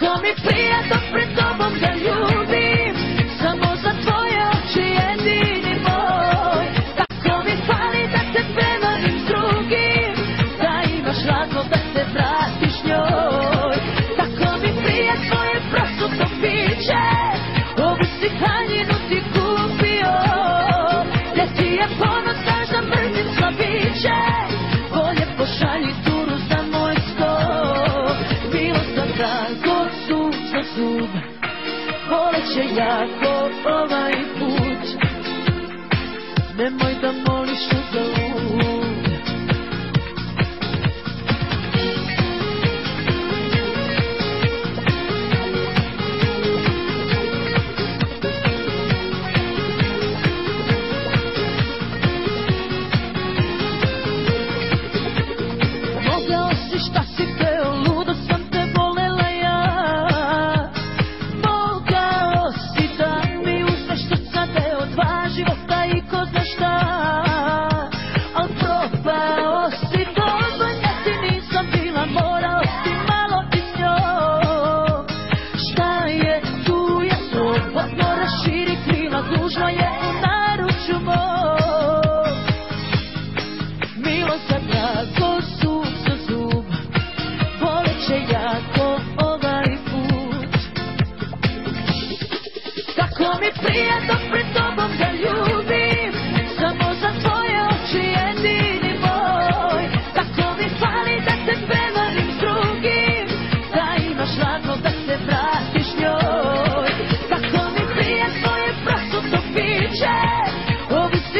prijetno pred tobom da ljubim Samo za tvoje oči jedini moj. Tako mi fali da te prevarim s drugim Da imaš razlog da se vratiš njoj. Tako mi prije tvoje prosuto piće Ovu si haljinu ti kupio. Gdje ti je ponos znaš mrzim slabiće Bolje pošalji turu za moj sto. Bilo sam tako zub za zub Boleće jako put Tako mi prijetno pred tobom da ljubim